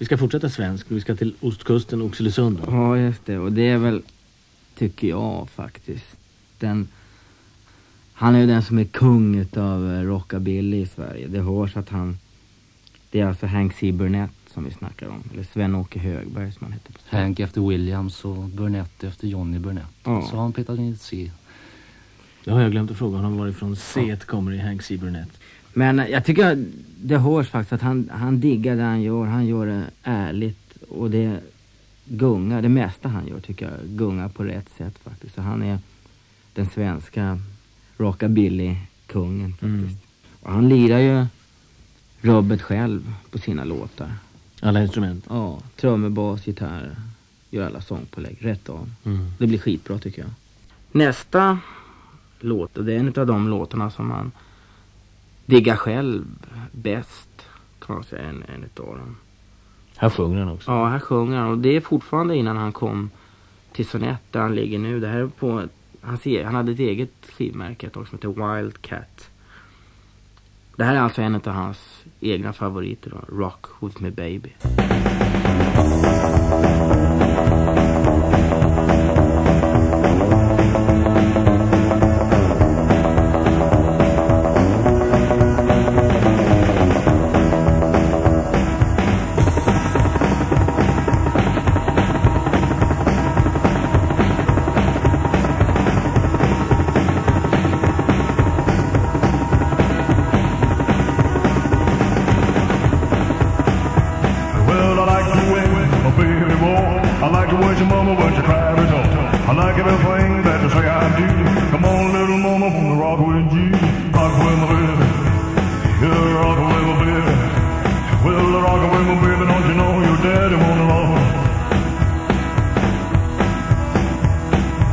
Vi ska fortsätta svensk. Vi ska till ostkusten, Oxelösund. Ja, just det. Och det är väl, tycker jag faktiskt, den... Han är ju den som är kung utav eh, rockabilly i Sverige. Det hörs att han... Det är alltså Hank C. Burnett som vi snackar om. Eller Sven-Åke Högberg som han heter på svenska. Hank efter Williams och Burnett efter Johnny Burnett. Ja. Så har han petat in ett C. Det har jag glömt att fråga honom varifrån C kommer i Hank C. Burnett. Men jag tycker det hörs faktiskt att han, han diggar det han gör. Han gör det ärligt och det gungar. Det mesta han gör tycker jag gungar på rätt sätt faktiskt. Så han är den svenska rockabilly-kungen faktiskt. Mm. Och han lirar ju rubbet själv på sina låtar. Alla instrument. Ja, trummor, bas, gitarr. Gör alla sångpålägg rätt av. Mm. Det blir skitbra tycker jag. Nästa låt, och det är en av de låtarna som man diggar själv bäst. Kan man säga, en, en utav dem. Här sjunger han också. Ja, här sjunger han och det är fortfarande innan han kom till Sonett där han ligger nu. Det här är på, hans, e- han hade ett eget skivmärke ett tag som heter Wildcat. Det här är alltså en av hans egna favoriter då, Rock With Me Baby. Like the way my baby walk. I like the way your mama when she cried at all. I like everything that you say I do. Come on, little mama, wanna rock with you. Rock with my baby. Yeah, rock with my baby. Well, rock with my baby, don't you know your daddy wanna rock?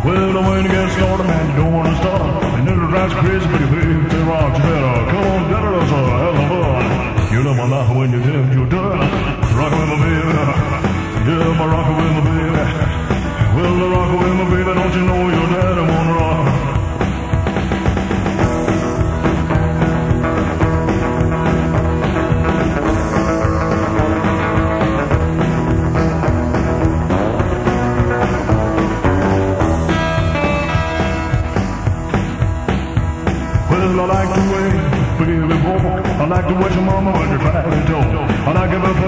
Well, when you get started, man, you don't wanna stop. And it'll drive you crazy, but you baby, rock, you better. Come on, better, that's a don't you know your daddy wanna rock? I like the way baby walk. I like the way your mama when you to talk. I like everything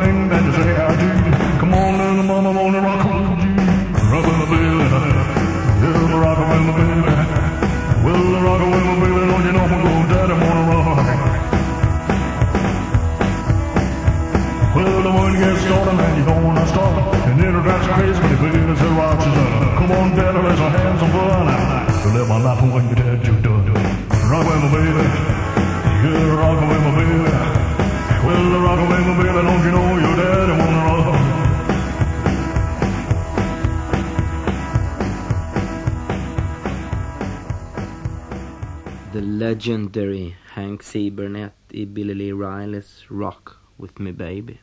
Rock. Well, rock with my baby, don't you know I'm rock. Well, the one gets started, man, you don't wanna stop. And it'll drive you crazy, but baby rocks is up. Come on, daddy, let's have some fun. So let my life when you dad you done. Rock with my baby. Yeah, rock my baby. Well, rock my baby, don't you know The legendary Hank C. Burnette i Billy Lee Rileys Rock With Me Baby.